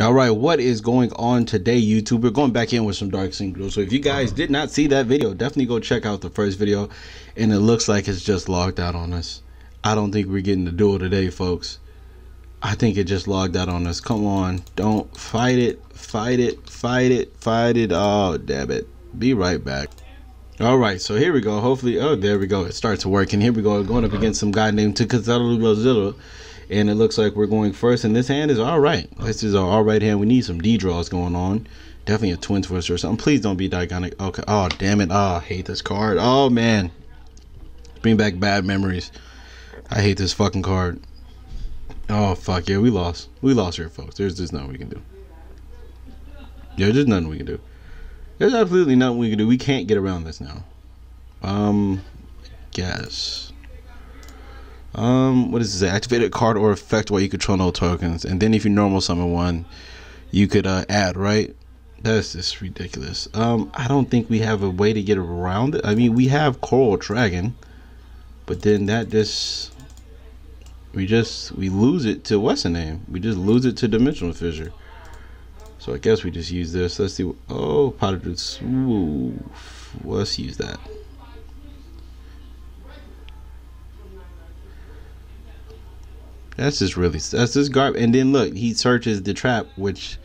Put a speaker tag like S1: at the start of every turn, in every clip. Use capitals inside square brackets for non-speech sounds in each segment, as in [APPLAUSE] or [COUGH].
S1: All right, what is going on today, YouTube? We're going back in with some Dark Synchro. So if you guys did not see that video, definitely go check out the first video. And it looks like it's just logged out on us. I don't think we're getting the duel today, folks. I think it just logged out on us. Come on, don't fight it, fight it, fight it, fight it. Oh, damn it. Be right back. All right, so here we go. Hopefully, oh, there we go. It starts working. Here we go. Going up against some guy named Tikazalo and it looks like we're going first. And this hand is all right. This is our all right hand. We need some D draws going on. Definitely a twin twister or something. Please don't be Diagonic. Okay. Oh, damn it. Oh, I hate this card. Oh, man. Bring back bad memories. I hate this fucking card. Oh, fuck. Yeah, we lost. We lost here, folks. There's just nothing we can do. Yeah, there's nothing we can do. There's absolutely nothing we can do. We can't get around this now. Um, guess. Um, what does it say? Activate a card or effect while you control no tokens, and then if you normal summon one, you could uh, add. Right? That's just ridiculous. Um, I don't think we have a way to get around it. I mean, we have Coral Dragon, but then that just we just we lose it to what's the name? We just lose it to Dimensional Fissure. So I guess we just use this. Let's see. Oh, Powder Ooh, let's use that. That's just really that's just garbage. And then look, he searches the trap, which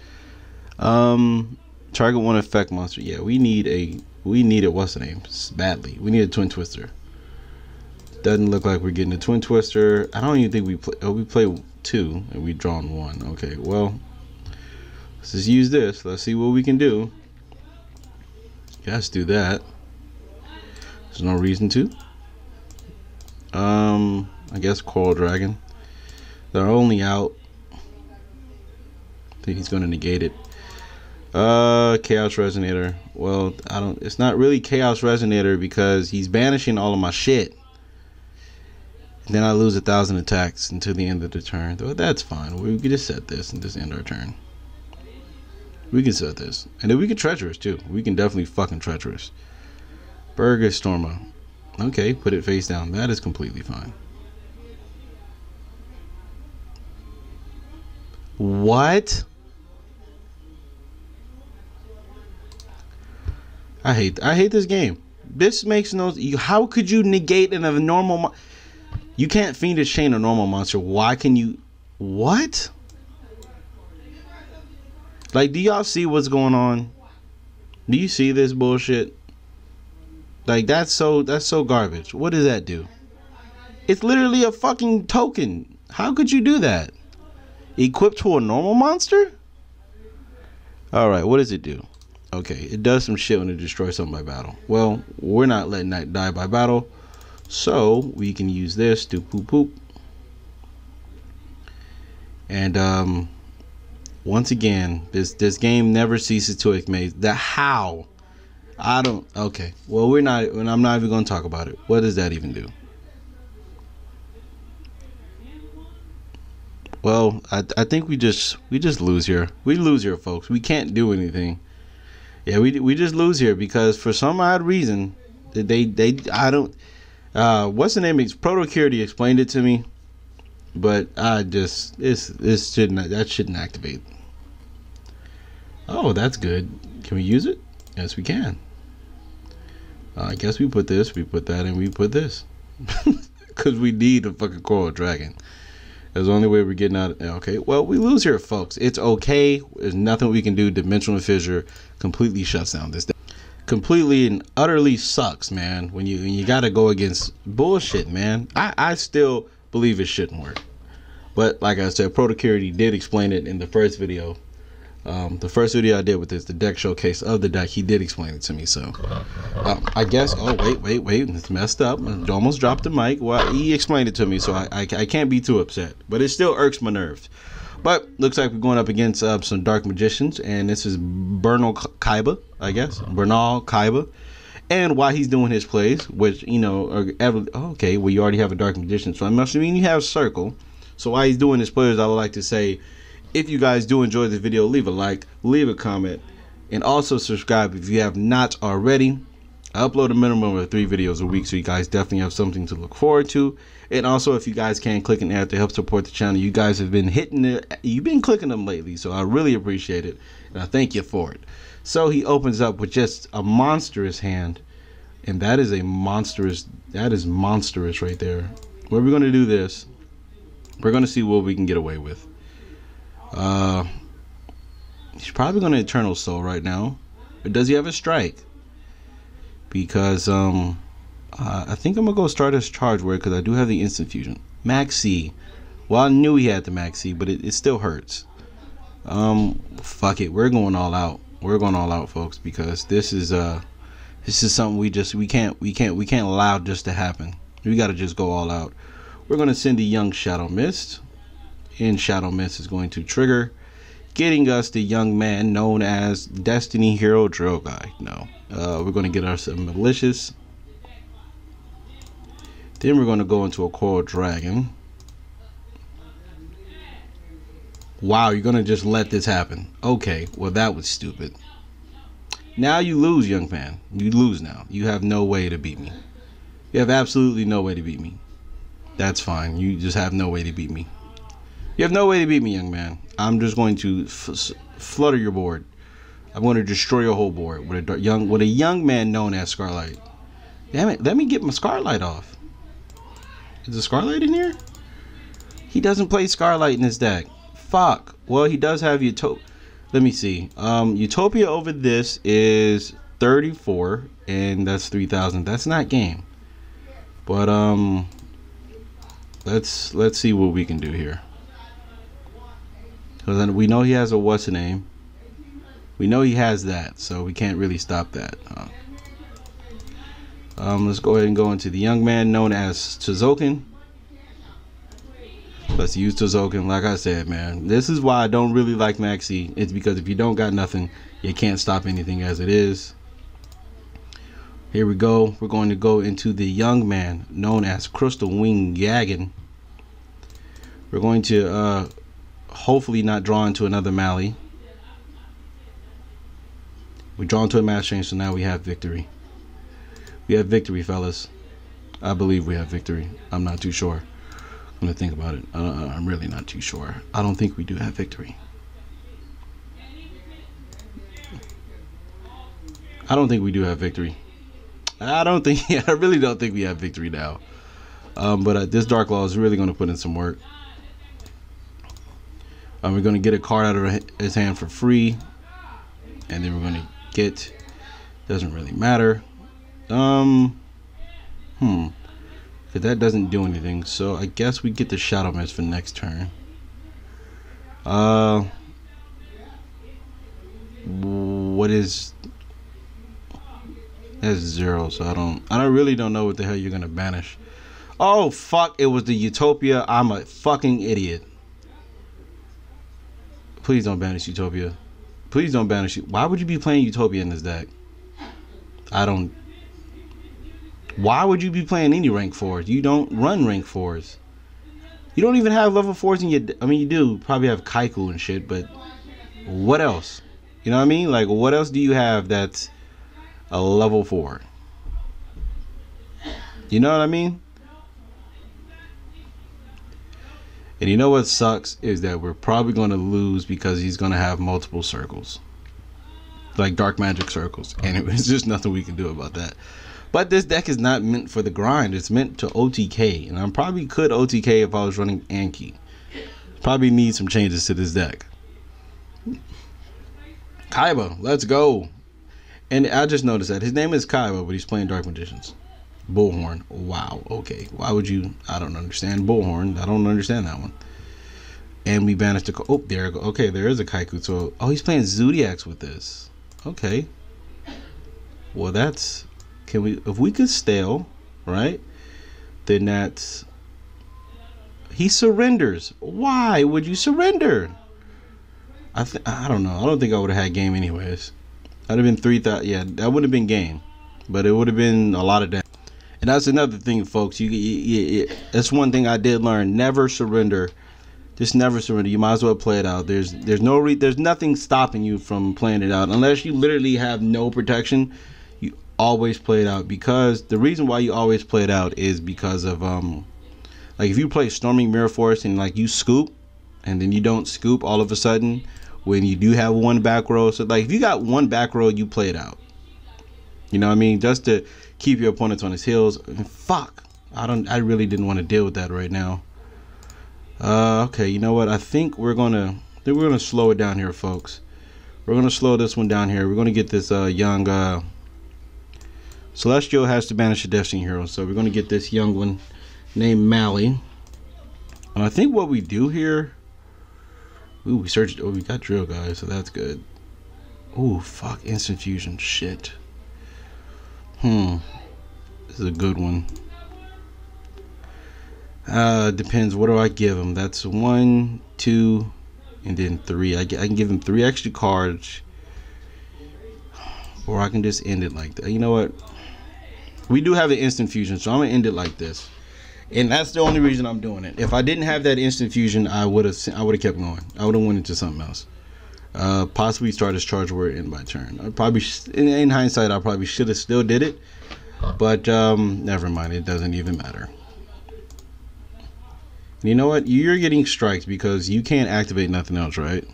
S1: um target one effect monster. Yeah, we need a we need a what's the name badly. We need a twin twister. Doesn't look like we're getting a twin twister. I don't even think we play. Oh, we play two and we drawn one. Okay, well, let's just use this. Let's see what we can do. Let's do that. There's no reason to. Um, I guess Coral Dragon. They're only out. I think he's going to negate it. Uh, Chaos Resonator. Well, I don't. It's not really Chaos Resonator because he's banishing all of my shit. And then I lose a thousand attacks until the end of the turn. Well, that's fine. We can just set this and just end our turn. We can set this, and then we can treacherous too. We can definitely fucking treacherous. Burger Stormer. Okay, put it face down. That is completely fine. What? I hate I hate this game. This makes no. How could you negate in a normal? You can't fiendish chain a normal monster. Why can you? What? Like, do y'all see what's going on? Do you see this bullshit? Like, that's so that's so garbage. What does that do? It's literally a fucking token. How could you do that? Equipped to a normal monster? Alright, what does it do? Okay, it does some shit when it destroys something by battle. Well, we're not letting that die by battle. So, we can use this to poop poop. And, um, once again, this this game never ceases to amaze. The how, I don't. Okay, well we're not. And I'm not even going to talk about it. What does that even do? Well, I, I think we just we just lose here. We lose here, folks. We can't do anything. Yeah, we we just lose here because for some odd reason they they I don't uh what's the name? it's protocurity explained it to me, but I just it's this shouldn't that shouldn't activate. Oh, that's good. Can we use it? Yes, we can. Uh, I guess we put this, we put that, and we put this [LAUGHS] because we need a fucking coral dragon. That's the only way we're getting out. Okay, well, we lose here, folks. It's okay. There's nothing we can do. Dimensional fissure completely shuts down this. Completely and utterly sucks, man. When you when you got to go against bullshit, man. I I still believe it shouldn't work. But like I said, Protocurity did explain it in the first video um, the first video I did with this, the deck showcase of the deck, he did explain it to me. So um, I guess. Oh wait, wait, wait! It's messed up. I almost dropped the mic. Well, he explained it to me, so I, I, I can't be too upset. But it still irks my nerves. But looks like we're going up against uh, some dark magicians, and this is Bernal Kaiba, I guess. Bernal Kaiba. And why he's doing his plays, which you know, are, oh, okay, well you already have a dark magician, so I must mean you have circle. So why he's doing his plays, I would like to say if you guys do enjoy the video, leave a like, leave a comment, and also subscribe if you have not already. I upload a minimum of three videos a week, so you guys definitely have something to look forward to. And also, if you guys can click an ad to help support the channel, you guys have been hitting it. You've been clicking them lately, so I really appreciate it, and I thank you for it. So he opens up with just a monstrous hand, and that is a monstrous. That is monstrous right there. We're gonna do this. We're gonna see what we can get away with. Uh, he's probably gonna Eternal Soul right now. But does he have a strike? because um, uh, I think I'm gonna go start his charge word because I do have the instant fusion. Maxx C. Well, I knew he had the Maxx C, but it, it still hurts. Um, fuck it, we're going all out. We're going all out, folks, because this is uh, this is something we just we can't we can't we can't allow just to happen. We got to just go all out. We're gonna send the young Shadow Mist, and Shadow Mist is going to trigger getting us the young man known as Destiny Hero Drill Guy. No, uh, we're going to get a Malicious. Then we're going to go into a Coral Dragon. Wow, you're going to just let this happen. Okay, well, that was stupid. Now you lose, young man. You lose now. You have no way to beat me. You have absolutely no way to beat me. That's fine. You just have no way to beat me. You have no way to beat me, young man. I'm just going to flutter your board. I'm going to destroy your whole board with a young with a young man known as Scarlight. Damn it! Let me get my Scarlight off. Is the Scarlight in here? He doesn't play Scarlight in his deck. Fuck. Well, he does have Utopia. Let me see. Um, Utopia over this is 34, and that's 3,000. That's not game. But um, let's let's see what we can do here. Then we know he has a what's name. We know he has that, so we can't really stop that. Huh? Um, let's go ahead and go into the young man known as Tzoken. Let's use Tzoken. Like I said, man, this is why I don't really like Maxx C. It's because if you don't got nothing, you can't stop anything as it is. Here we go. We're going to go into the young man known as Crystal Wing Yagan. We're going to uh, hopefully not drawn to another Mali. We're drawn to a Mask Change, so now we have victory. We have victory, fellas. I believe we have victory. I'm not too sure. I'm gonna think about it. Uh, I'm really not too sure. I don't think we do have victory. I don't think we do have victory. I don't think. [LAUGHS] I really don't think we have victory now. Um, but uh, this Dark Law is really going to put in some work. Um, we're going to get a card out of his hand for free. And then we're going to get... Doesn't really matter. Um... Hmm. Because that doesn't do anything. So I guess we get the Shadow Mist for next turn. Uh... What is... That's zero, so I don't... I don't really don't know what the hell you're to banish. Oh, fuck. It was the Utopia. I'm a fucking idiot. Please don't banish Utopia. Please don't banish you. Why would you be playing Utopia in this deck? I don't. Why would you be playing any rank fours? You don't run rank fours. You don't even have level fours in your. I mean, you do probably have Kaiku and shit, but what else? You know what I mean? Like, what else do you have that's a level four? You know what I mean? And you know what sucks is that we're probably going to lose because he's going to have multiple circles. Like dark magic circles. And it's [LAUGHS] just nothing we can do about that. But this deck is not meant for the grind. It's meant to OTK. And I probably could OTK if I was running Anki. Probably need some changes to this deck. Kaiba, let's go. And I just noticed that his name is Kaiba, but he's playing Dark Magicians. Bullhorn. Wow. Okay. Why would you? I don't understand Bullhorn. I don't understand that one. And we banished the. Oh, there. Go. Okay, there is a Kaiku. So, oh, he's playing Zodiacs with this. Okay. Well, that's. Can we? If we could stale, right? Then that's. He surrenders. Why would you surrender? I th- I don't know. I don't think I would have had game anyways. That'd have been three thousand. Yeah, that would have been game, but it would have been a lot of damage. And that's another thing, folks. You, you, you, that's one thing I did learn. Never surrender. Just never surrender. You might as well play it out. There's there's no re- there's nothing stopping you from playing it out unless you literally have no protection. You always play it out because the reason why you always play it out is because of um like if you play Storming Mirror Force and like you scoop and then you don't scoop all of a sudden when you do have one back row. So like if you got one back row, you play it out. You know what I mean? Just to keep your opponents on his heels. And fuck. I don't I really didn't want to deal with that right now. Uh okay, you know what? I think we're gonna I think we're gonna slow it down here, folks. We're gonna slow this one down here. We're gonna get this uh young uh Celestial has to banish a Destiny hero, so we're gonna get this young one named Mally. And I think what we do here Ooh, we searched. Oh, we got drill guys, so that's good. Ooh, fuck, instant fusion. Shit. Hmm. This is a good one. Uh, depends. What do I give him? That's one, two, and then three. I, I can give him three extra cards, or I can just end it like that. You know what? We do have an instant fusion, so I'm gonna end it like this and that's the only reason I'm doing it. If I didn't have that instant fusion, I would have I would have kept going. I would have went into something else. Uh, possibly start as charge word in my turn. I probably in, in, hindsight, I probably should have still did it, but um, never mind. It doesn't even matter. And you know what? You're getting strikes because you can't activate nothing else, right?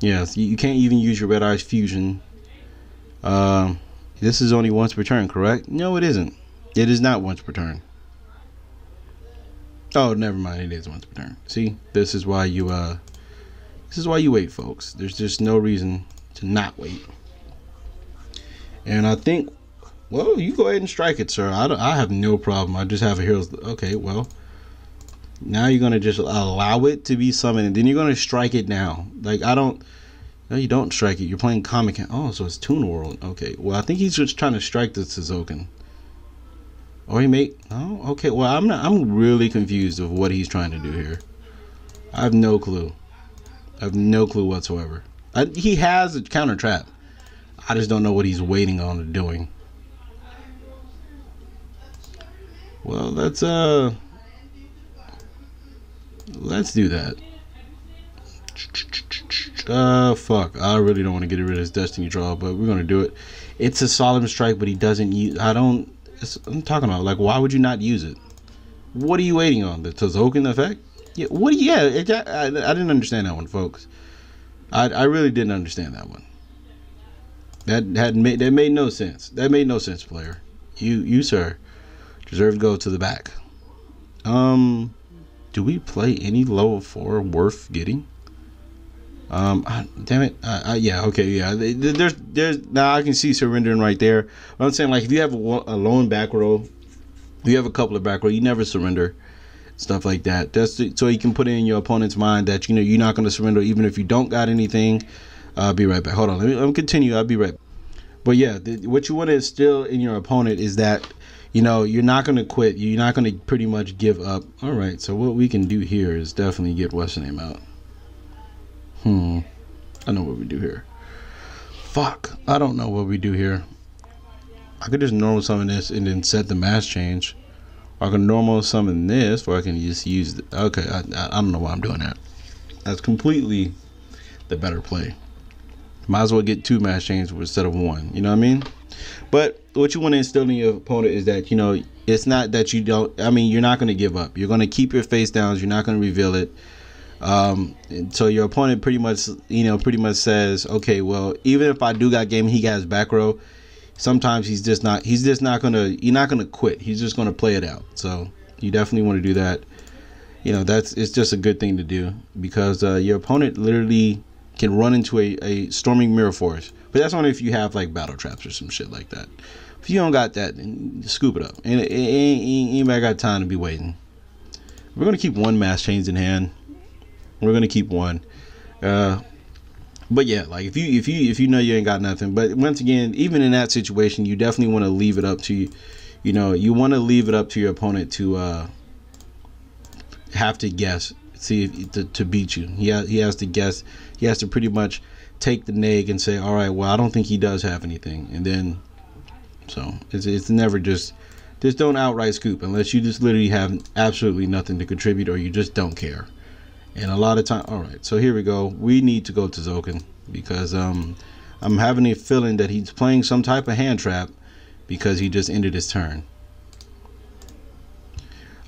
S1: Yes, you can't even use your red eyes fusion. Uh, this is only once per turn, correct? No, it isn't. It is not once per turn. Oh, never mind. It is once per turn. See, this is why you uh, this is why you wait, folks. There's just no reason to not wait. And I think, well, you go ahead and strike it, sir. I, I have no problem. I just have a hero's. Okay, well, now you're gonna just allow it to be summoned, and then you're gonna strike it now. Like I don't. No, you don't strike it. You're playing Comic. Oh, so it's Toon World. Okay. Well, I think he's just trying to strike the Suzoken. Or oh, he may. Oh, okay. Well, I'm not. I'm really confused of what he's trying to do here. I have no clue. I have no clue whatsoever. I, he has a counter trap. I just don't know what he's waiting on doing. Well, let's uh, let's do that. Uh, fuck. I really don't want to get rid of his Destiny draw, but we're gonna do it. It's a solemn strike, but he doesn't use. I don't. I'm talking about like why would you not use it? What are you waiting on? The Tozoken effect? Yeah. What? Yeah. It, I, I didn't understand that one, folks. I I really didn't understand that one. That had made that made no sense. That made no sense, player. You you sir deserve to go to the back. Um, do we play any level four worth getting? Um, ah, damn it. Uh, uh, yeah, okay, yeah. There's, there's now I can see surrendering right there. But I'm saying like if you have a, a lone back row, you have a couple of back row, you never surrender, stuff like that. That's so you can put in your opponent's mind that you know you're not going to surrender even if you don't got anything. I'll be right back. Hold on, let me, let me continue. I'll be right. Back. But yeah, the, what you want to instill in your opponent is that you know you're not going to quit. You're not going to pretty much give up. All right. So what we can do here is definitely get what's name out. Hmm. I know what we do here. Fuck. I don't know what we do here. I could just normal summon this and then set the Mask Change. I can normal summon this, or I can just use. The, okay, I, I, I don't know why I'm doing that. That's completely the better play. Might as well get two Mask Changes instead of one. You know what I mean? But what you want to instill in your opponent is that you know it's not that you don't. I mean, you're not going to give up. You're going to keep your face down. You're not going to reveal it. Um, so your opponent pretty much, you know, pretty much says, okay, well, even if I do got game, he got his back row. Sometimes he's just not. He's just not gonna. You're not gonna quit. He's just gonna play it out. So you definitely want to do that. You know, that's it's just a good thing to do because uh, your opponent literally can run into a, a storming mirror force. But that's only if you have like battle traps or some shit like that. If you don't got that, then scoop it up. And it, it, anybody got time to be waiting. We're gonna keep one Mask Changes in hand we're gonna keep one. Uh, but yeah, like if you if you if you know you ain't got nothing, but once again, even in that situation, you definitely want to leave it up to you. You know, you want to leave it up to your opponent to uh, have to guess, see if to, to beat you. He has, he has to guess. He has to pretty much take the nag and say, all right, well, I don't think he does have anything, and then so it's it's never just just don't outright scoop unless you just literally have absolutely nothing to contribute or you just don't care. And a lot of time, all right. So here we go. We need to go to Zoken because um, I'm having a feeling that he's playing some type of hand trap because he just ended his turn.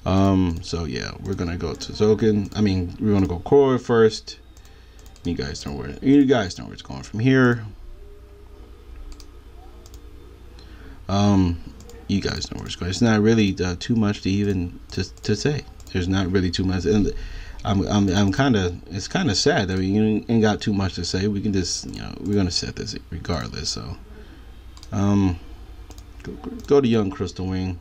S1: Um, so yeah, we're gonna go to Zokin. I mean, we're gonna go Core first. You guys know where you guys know where it's going from here. Um, you guys know where it's going. It's not really uh, too much to even to to say. There's not really too much, and I'm I'm I'm kind of it's kind of sad that we ain't got too much to say. We can just you know we're gonna set this regardless. So, um, go, go to Young Crystal Wing.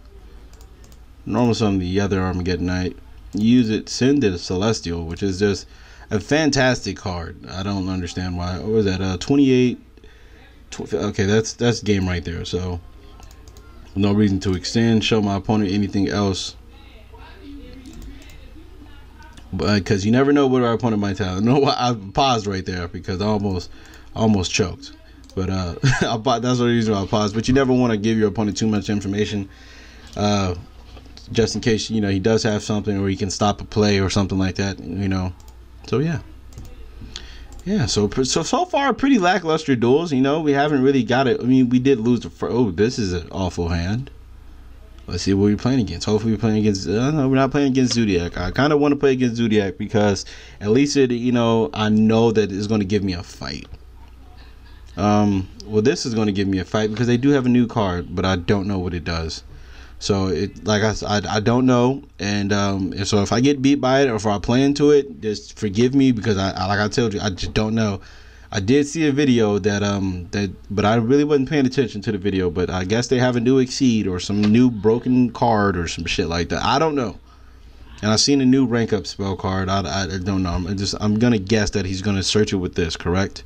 S1: Normal Summon the other Armageddon Knight. Use it. Send it Celestial, which is just a fantastic card. I don't understand why. What was that? Uh, 28. Tw- okay, that's that's game right there. So no reason to extend. Show my opponent anything else. Because you never know what our opponent might tell. [LAUGHS] No, I paused right there because I almost almost choked. But uh, [LAUGHS] I, that's the reason why I paused. But you never want to give your opponent too much information. Uh, just in case you know he does have something or he can stop a play or something like that you know so yeah yeah so so so far pretty lackluster duels you know we haven't really got it i mean we did lose the oh this is an awful hand let's see what we're playing against. Hopefully we're playing against uh, no we're not playing against zodiac. I kind of want to play against zodiac because at least it you know i know that it's going to give me a fight. Um well this is going to give me a fight because they do have a new card but i don't know what it does. So it like I, I, I don't know, and um, so if I get beat by it or if I play into it, just forgive me because I, I like I told you I just don't know. I did see a video that um that but I really wasn't paying attention to the video, but I guess they have a new exceed or some new broken card or some shit like that. I don't know. And I've seen a new rank up spell card. I, I, I don't know. I'm just I'm gonna guess that he's gonna search it with this. Correct?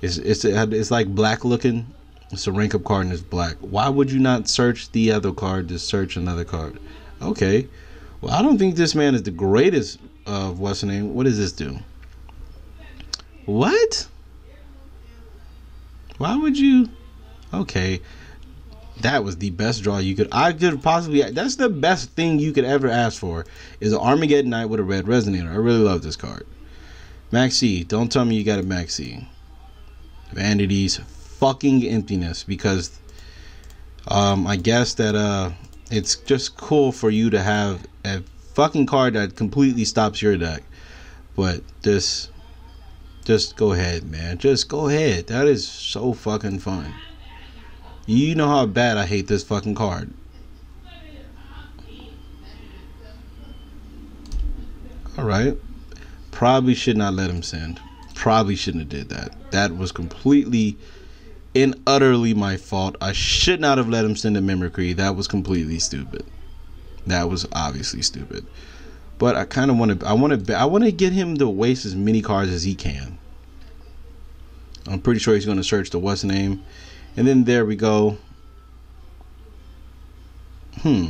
S1: It's it's it's like black looking it's a rank up card and it's black. Why would you not search the other card to search another card? Okay. Well, I don't think this man is the greatest of what's the name. What does this do? What? Why would you? Okay. That was the best draw you could. I could possibly. That's the best thing you could ever ask for. Is an Armageddon Knight with a red resonator. I really love this card. Maxx C, don't tell me you got a Maxx C. Vanity's fucking emptiness because um, I guess that uh, it's just cool for you to have a fucking card that completely stops your deck. But this, just go ahead, man. Just go ahead. That is so fucking fun. You know how bad I hate this fucking card. All right. Probably should not let him send. Probably shouldn't have did that. That was completely and utterly my fault. I should not have let him send a Mimicry. That was completely stupid. That was obviously stupid. But I kind of want to. I want to. I want to get him to waste as many cards as he can. I'm pretty sure he's going to search the what's name, and then there we go. Hmm.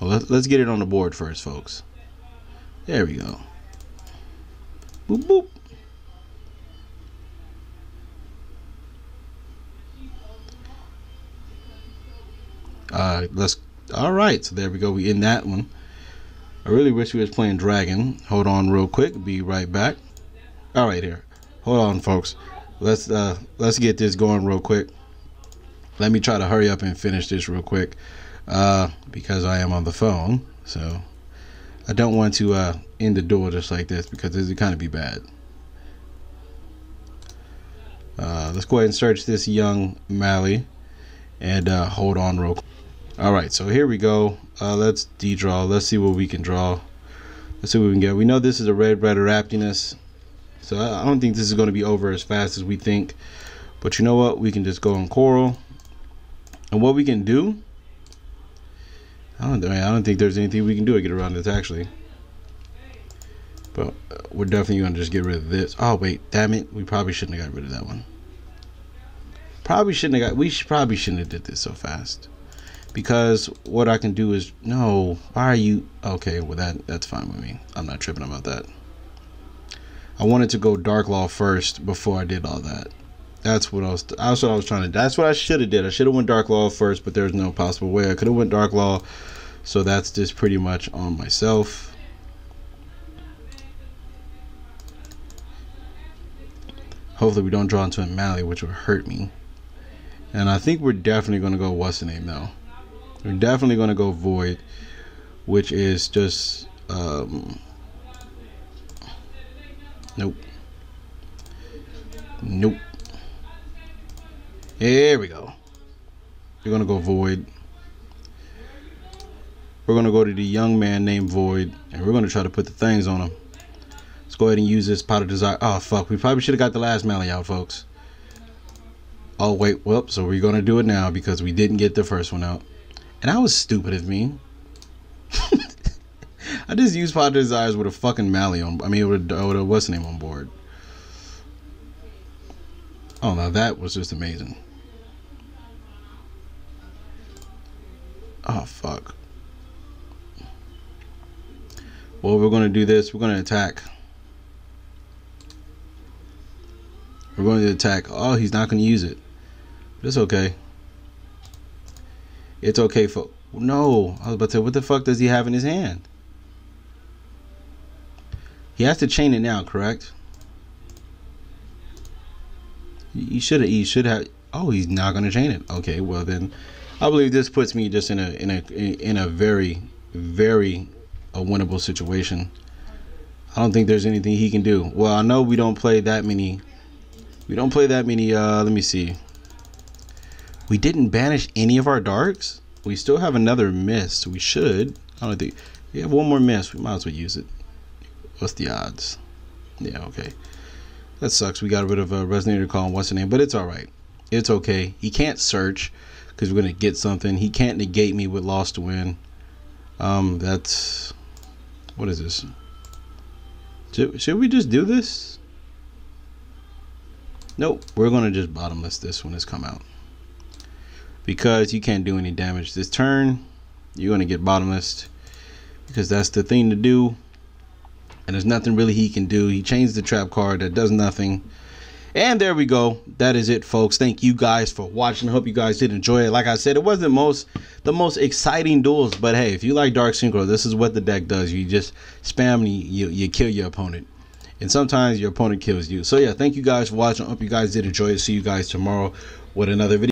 S1: Well, let's, get it on the board first, folks. There we go. Boop boop. Uh, let's. All right, so there we go. We in that one. I really wish we was playing Dragon. Hold on, real quick. Be right back. All right, here. Hold on, folks. Let's uh let's get this going real quick. Let me try to hurry up and finish this real quick, uh, because I am on the phone. So I don't want to uh end the door just like this because this would kind of be bad. Uh, let's go ahead and search this young Mally and uh, hold on real quick. All right, so here we go. Uh, let's de-draw. Let's see what we can draw. Let's see what we can get. We know this is a red red raptiness, so I don't think this is going to be over as fast as we think. But you know what? We can just go on coral, and what we can do. I don't. I don't think there's anything we can do to get around this actually. But we're definitely going to just get rid of this. Oh wait, damn it! We probably shouldn't have got rid of that one. Probably shouldn't have got. We should, probably shouldn't have did this so fast because what I can do is no why are you okay well that that's fine with me. I'm not tripping about that. I wanted to go dark law first before I did all that. That's what I was that's what I was trying to that's what I should have did. I should have went dark law first but there's no possible way I could have went dark law. So that's just pretty much on myself. Hopefully we don't draw into a Mally, which would hurt me. And I think we're definitely going to go what's the name now. We're definitely going to go Void, which is just um, nope, nope. Here we go. We're gonna go Void. We're gonna go to the young man named Void, and we're gonna try to put the things on him. Let's go ahead and use this pot of desire. Oh fuck, we probably should have got the last Mally out, folks. Oh wait, well, so we're gonna do it now because we didn't get the first one out. And that was stupid of me. [LAUGHS] I just used of desires with a fucking Mally on. I mean, with a, with a what's name on board. Oh, now that was just amazing. Oh fuck. Well, we're gonna do this. We're gonna attack. We're going to attack. Oh, he's not gonna use it. But it's okay. It's okay for. No, I was about to say, what the fuck does he have in his hand? He has to chain it now, correct? You should have. He should have. Oh, he's not gonna chain it. Okay, well then, I believe this puts me just in a in a in a very very a winnable situation. I don't think there's anything he can do. Well, I know we don't play that many. We don't play that many. Uh, let me see. We didn't banish any of our darks. We still have another mist. We should. I don't think we have one more mist. We might as well use it. What's the odds? Yeah, okay. That sucks. We got rid of a resonator call. What's the name? But it's all right. It's okay. He can't search because we're gonna get something. He can't negate me with lost to win. Um, that's what is this? Should, should we just do this? Nope. We're gonna just bottomless this when it's come out because you can't do any damage this turn. You're gonna get bottomless because that's the thing to do. And there's nothing really he can do. He changed the trap card that does nothing. And there we go. That is it, folks. Thank you guys for watching. I hope you guys did enjoy it. Like I said, it wasn't most the most exciting duels, but hey, if you like Dark Synchro, this is what the deck does. You just spam and you, you kill your opponent. And sometimes your opponent kills you. So yeah, thank you guys for watching. I hope you guys did enjoy it. See you guys tomorrow with another video.